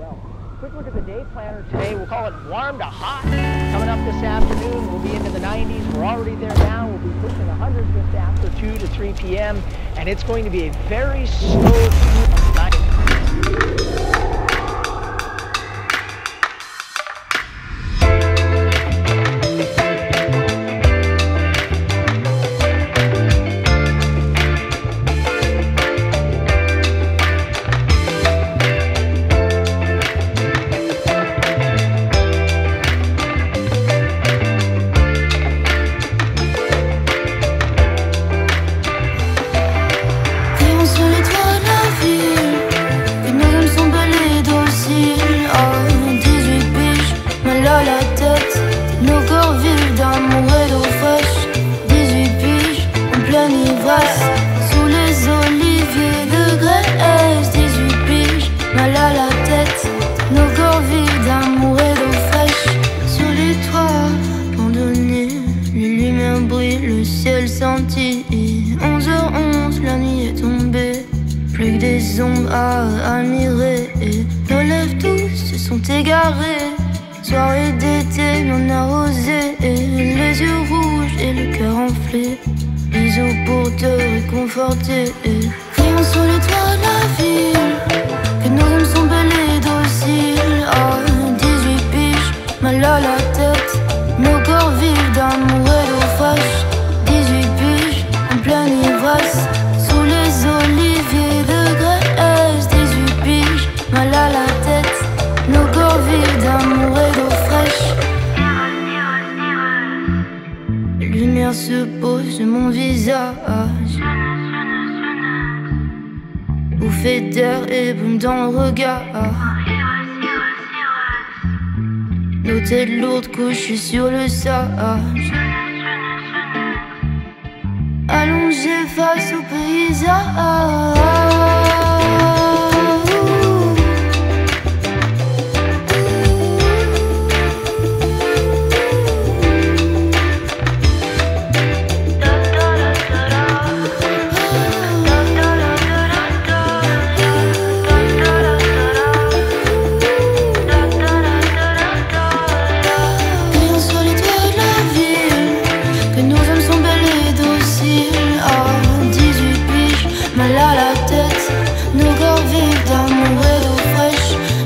well. Quick look at the day planner today. We'll call it warm to hot. Coming up this afternoon, we'll be into the 90s. We're already there now. We'll be pushing 100 just after 2 to 3 p.m. And it's going to be a very slow à admirer Nos lèvres tous se sont égarés Soirée d'été bien arrosée Les yeux rouges et le cœur enflé. Bisous pour te réconforter. Crions sur les toits de la ville. Que nos âmes sont belles et dociles. Oh, 18 piges, mal à la tête. Nos corps vivent d'amour et d'eau fraîche fraîche. Lumière se pose sur mon visage. Bouffée d'air et boum dans le regard. Nos têtes lourdes couchées sur le sage Allongé face au paysage down a little flesh